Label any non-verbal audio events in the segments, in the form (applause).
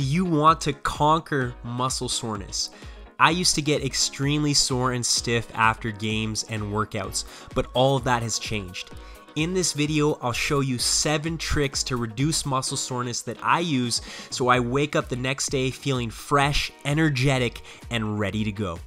Do you want to conquer muscle soreness? I used to get extremely sore and stiff after games and workouts, but all of that has changed. In this video, I'll show you seven tricks to reduce muscle soreness that I use so I wake up the next day feeling fresh, energetic, and ready to go.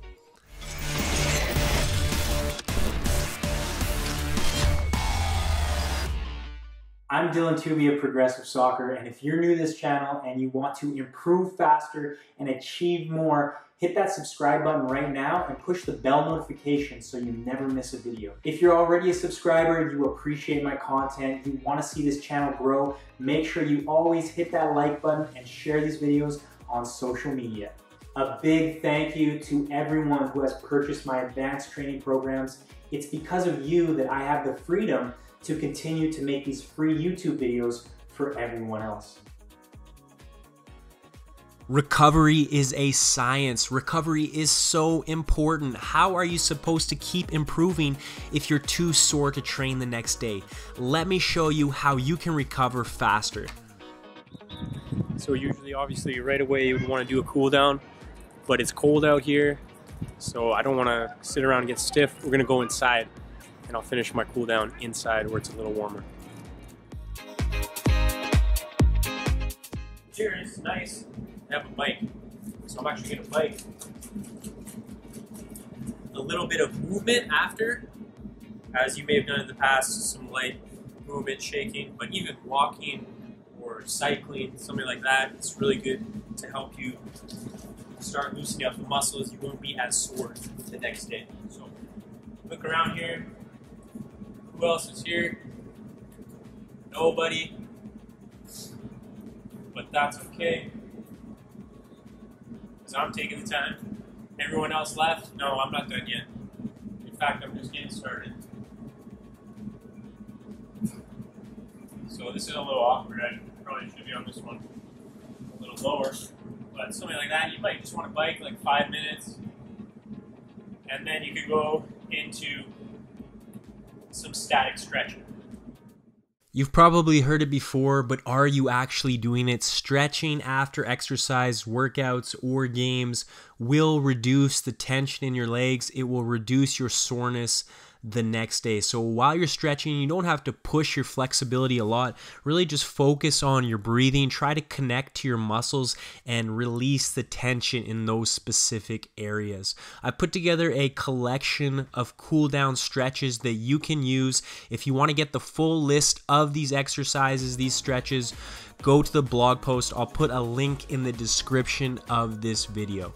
I'm Dylan of Progressive Soccer, and if you're new to this channel and you want to improve faster and achieve more, hit that subscribe button right now and push the bell notification so you never miss a video. If you're already a subscriber, you appreciate my content, you want to see this channel grow, make sure you always hit that like button and share these videos on social media. A big thank you to everyone who has purchased my advanced training programs. It's because of you that I have the freedom to continue to make these free YouTube videos for everyone else. Recovery is a science. Recovery is so important. How are you supposed to keep improving if you're too sore to train the next day? Let me show you how you can recover faster. So usually, obviously, right away you would want to do a cool down, but it's cold out here, so I don't want to sit around and get stiff. We're gonna go inside and I'll finish my cool down inside where it's a little warmer. Cheers, nice. I have a bike. So I'm actually gonna bike. A little bit of movement after, as you may have done in the past, some light movement, shaking, but even walking or cycling, something like that, it's really good to help you start loosening up the muscles. You won't be as sore the next day. So look around here, who else is here? Nobody. But that's okay. Because I'm taking the time. Everyone else left? No, I'm not done yet. In fact, I'm just getting started. So this is a little awkward. I probably should be on this one a little lower. But something like that, you might just want to bike like five minutes. And then you could go into some static stretching. You've probably heard it before, but are you actually doing it? Stretching after exercise, workouts, or games will reduce the tension in your legs. It will reduce your soreness the next day. So while you're stretching, you don't have to push your flexibility a lot. Really just focus on your breathing, try to connect to your muscles and release the tension in those specific areas. I put together a collection of cool down stretches that you can use if you want to get the full list of these exercises, these stretches. Go to the blog post. I'll put a link in the description of this video.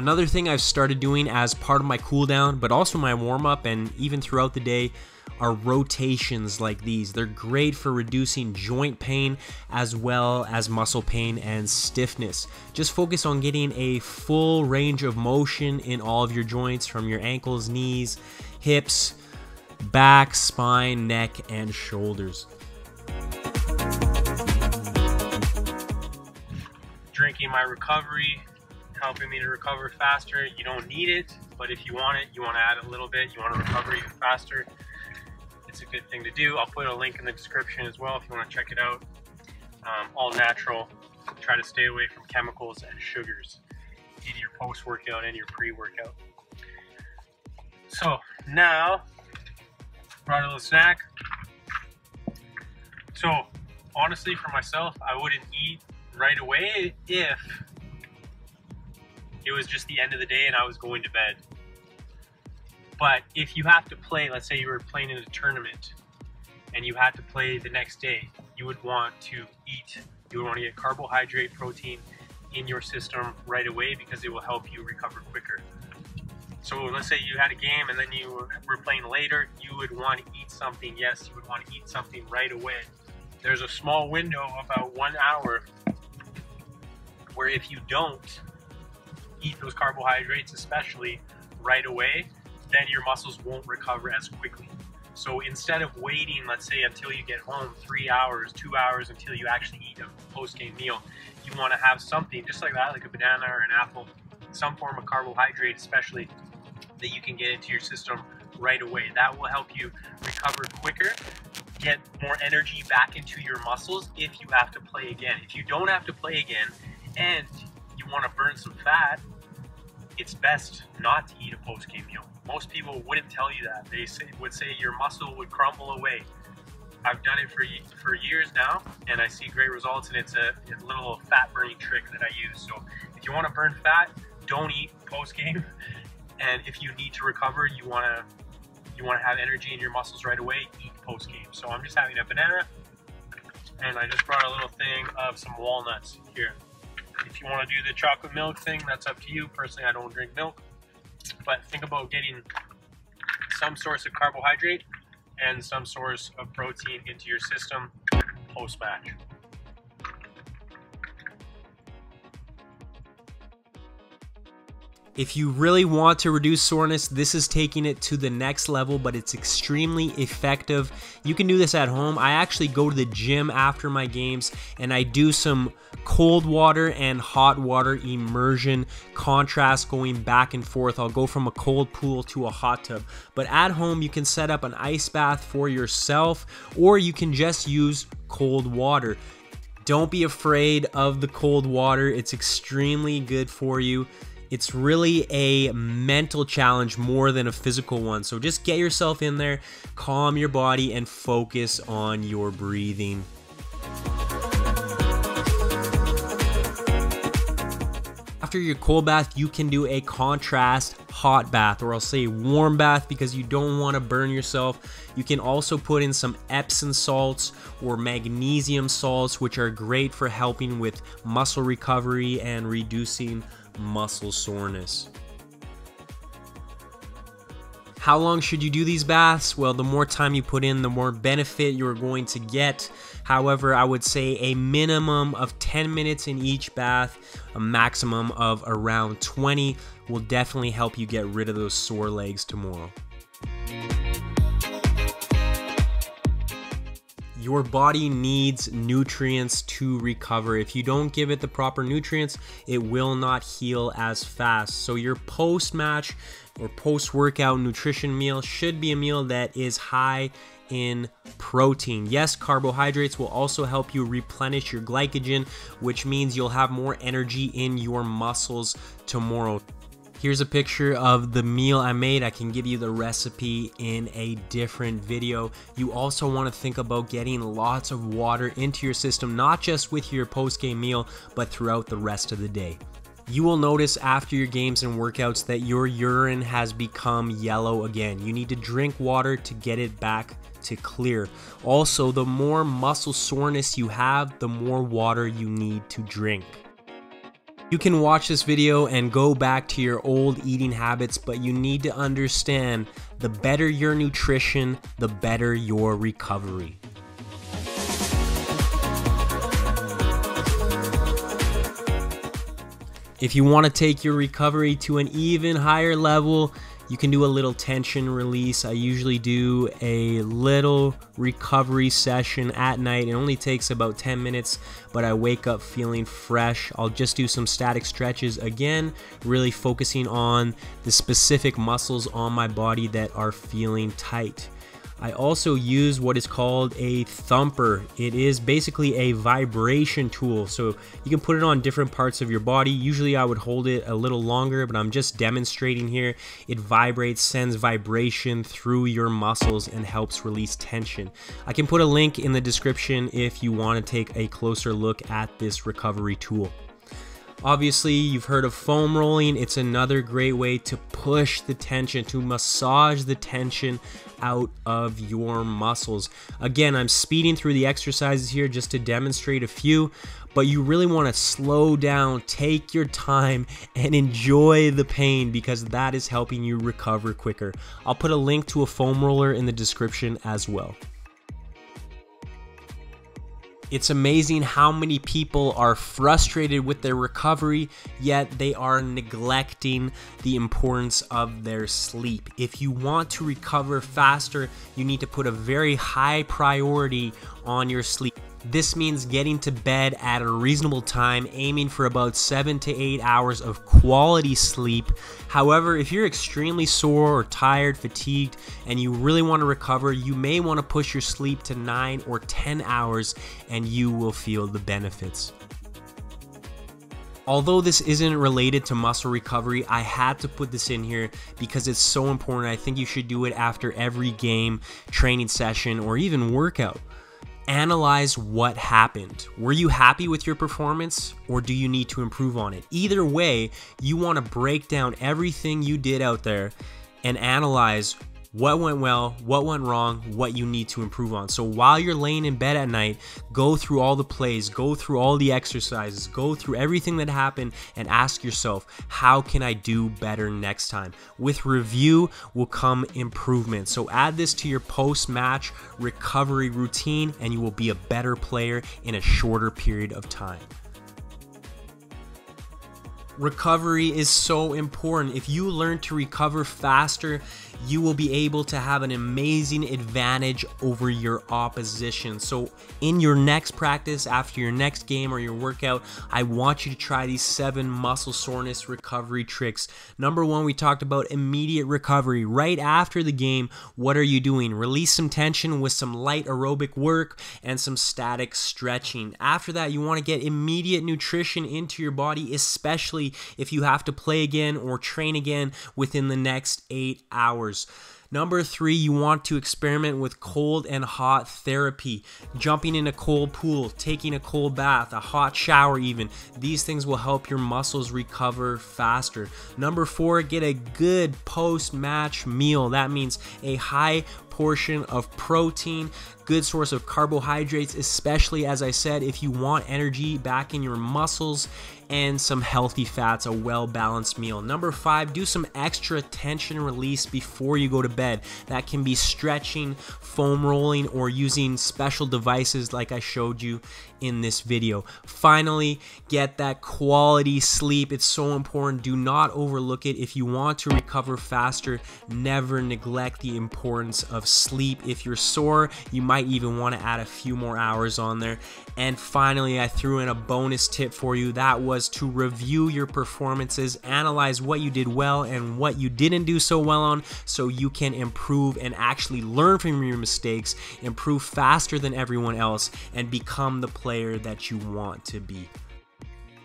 Another thing I've started doing as part of my cooldown, but also my warm up and even throughout the day, are rotations like these. They're great for reducing joint pain as well as muscle pain and stiffness. Just focus on getting a full range of motion in all of your joints from your ankles, knees, hips, back, spine, neck, and shoulders. Drinking my recovery helping me to recover faster. You don't need it, but if you want it, you want to add a little bit, you want to recover even faster, it's a good thing to do. I'll put a link in the description as well if you want to check it out. Um, all natural. Try to stay away from chemicals and sugars in your post-workout and your pre-workout. So now, brought a little snack. So honestly, for myself, I wouldn't eat right away if it was just the end of the day and I was going to bed. But if you have to play, let's say you were playing in a tournament and you had to play the next day, you would want to eat, you would want to get carbohydrate, protein in your system right away because it will help you recover quicker. So let's say you had a game and then you were playing later, you would want to eat something. Yes, you would want to eat something right away. There's a small window about one hour where if you don't eat those carbohydrates, especially right away, then your muscles won't recover as quickly. So instead of waiting, let's say until you get home, three hours, two hours until you actually eat a post-game meal, you want to have something just like that, like a banana or an apple, some form of carbohydrate, especially that you can get into your system right away. That will help you recover quicker, get more energy back into your muscles if you have to play again. If you don't have to play again and you want to burn some fat, it's best not to eat a post-game meal. Most people wouldn't tell you that. They say, would say your muscle would crumble away. I've done it for for years now, and I see great results. And it's a, a little fat burning trick that I use. So if you want to burn fat, don't eat post-game. (laughs) And if you need to recover, you want to you want to have energy in your muscles right away. Eat post-game. So I'm just having a banana, and I just brought a little thing of some walnuts here. If you want to do the chocolate milk thing, that's up to you. Personally, I don't drink milk. But think about getting some source of carbohydrate and some source of protein into your system post-match. If you really want to reduce soreness, this is taking it to the next level, but it's extremely effective. You can do this at home. I actually go to the gym after my games and I do some cold water and hot water immersion contrast going back and forth. I'll go from a cold pool to a hot tub. But at home, you can set up an ice bath for yourself or you can just use cold water. Don't be afraid of the cold water. It's extremely good for you. It's really a mental challenge more than a physical one. So just get yourself in there, calm your body, and focus on your breathing. After your cold bath, you can do a contrast hot bath, or I'll say warm bath because you don't want to burn yourself. You can also put in some Epsom salts or magnesium salts, which are great for helping with muscle recovery and reducing muscle soreness. How long should you do these baths? Well, the more time you put in, the more benefit you're going to get. However, I would say a minimum of 10 minutes in each bath, a maximum of around 20 will definitely help you get rid of those sore legs tomorrow. Your body needs nutrients to recover. If you don't give it the proper nutrients, it will not heal as fast. So, your post match or post workout nutrition meal should be a meal that is high in protein. Yes, carbohydrates will also help you replenish your glycogen, which means you'll have more energy in your muscles tomorrow. Here's a picture of the meal I made. I can give you the recipe in a different video. You also want to think about getting lots of water into your system, not just with your post-game meal, but throughout the rest of the day. You will notice after your games and workouts that your urine has become yellow again. You need to drink water to get it back to clear. Also, the more muscle soreness you have, the more water you need to drink. You can watch this video and go back to your old eating habits, but you need to understand the better your nutrition, the better your recovery. If you want to take your recovery to an even higher level, you can do a little tension release. I usually do a little recovery session at night. It only takes about 10 minutes, but I wake up feeling fresh. I'll just do some static stretches again, really focusing on the specific muscles on my body that are feeling tight. I also use what is called a thumper. It is basically a vibration tool. So you can put it on different parts of your body. Usually I would hold it a little longer, but I'm just demonstrating here. It vibrates, sends vibration through your muscles and helps release tension. I can put a link in the description if you want to take a closer look at this recovery tool. Obviously, you've heard of foam rolling. It's another great way to push the tension, to massage the tension out of your muscles. Again, I'm speeding through the exercises here just to demonstrate a few, but you really want to slow down, take your time, and enjoy the pain because that is helping you recover quicker. I'll put a link to a foam roller in the description as well. It's amazing how many people are frustrated with their recovery, yet they are neglecting the importance of their sleep. If you want to recover faster, you need to put a very high priority on your sleep. This means getting to bed at a reasonable time, aiming for about 7 to 8 hours of quality sleep. However, if you're extremely sore or tired, fatigued, and you really want to recover, you may want to push your sleep to 9 or 10 hours and you will feel the benefits. Although this isn't related to muscle recovery, I had to put this in here because it's so important. I think you should do it after every game, training session, or even workout analyze what happened. Were you happy with your performance or do you need to improve on it? Either way, you want to break down everything you did out there and analyze what went well, what went wrong, what you need to improve on. So while you're laying in bed at night, go through all the plays, go through all the exercises, go through everything that happened and ask yourself, how can I do better next time? With review will come improvement. So add this to your post match recovery routine and you will be a better player in a shorter period of time. Recovery is so important. If you learn to recover faster, you will be able to have an amazing advantage over your opposition. So, in your next practice, after your next game or your workout, I want you to try these seven muscle soreness recovery tricks. Number one, we talked about immediate recovery. Right after the game, what are you doing? Release some tension with some light aerobic work and some static stretching. After that, you want to get immediate nutrition into your body, especially if you have to play again or train again within the next eight hours Number three, you want to experiment with cold and hot therapy. Jumping in a cold pool, taking a cold bath, a hot shower, even. These things will help your muscles recover faster. Number four, get a good post match meal. That means a high portion of protein, good source of carbohydrates, especially as I said, if you want energy back in your muscles and some healthy fats, a well balanced meal. Number five, do some extra tension release before you go to bed. That can be stretching, foam rolling, or using special devices like I showed you in this video. Finally, get that quality sleep. It's so important. Do not overlook it. If you want to recover faster, never neglect the importance of sleep. If you're sore, you might even want to add a few more hours on there. And finally, I threw in a bonus tip for you. That was to review your performances, analyze what you did well and what you didn't do so well on so you can improve and actually learn from your mistakes, improve faster than everyone else, and become the player that you want to be.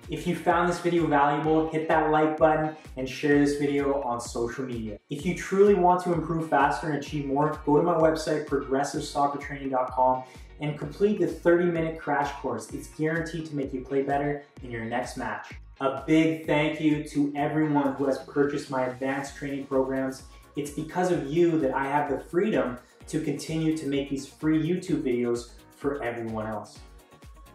If you found this video valuable, hit that like button and share this video on social media. If you truly want to improve faster and achieve more, go to my website, progressivesoccertraining.com and complete the 30 minute crash course. It's guaranteed to make you play better in your next match. A big thank you to everyone who has purchased my advanced training programs. It's because of you that I have the freedom to continue to make these free YouTube videos for everyone else.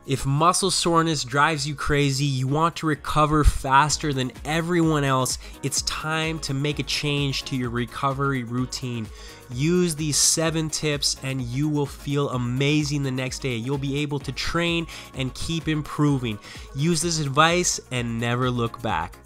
If muscle soreness drives you crazy, you want to recover faster than everyone else, it's time to make a change to your recovery routine. Use these seven tips and you will feel amazing the next day. You'll be able to train and keep improving. Use this advice and never look back.